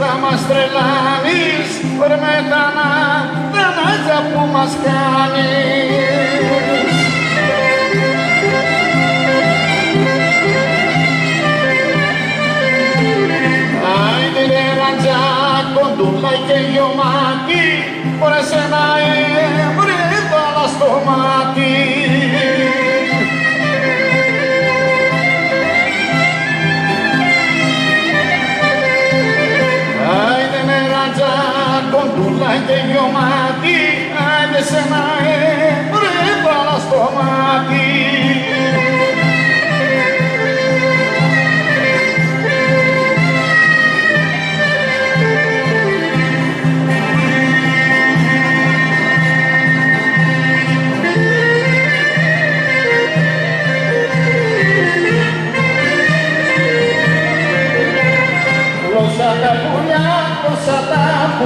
θα μας τρελάνεις ρε με τα που μας κάνεις. Και γιωμάτι, άντε σε να έβρεπα στο μάτι.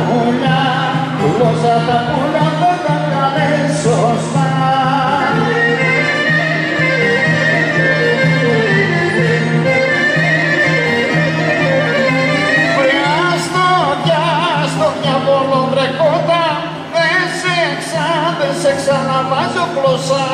Πουλιά Γλώσσα τα πουλιά δεν τα καλές σωστά Βρεάστο κι άστο μια βολοβρεκότα Δεν σε ξα, δεν σε ξαναβάζω γλώσσα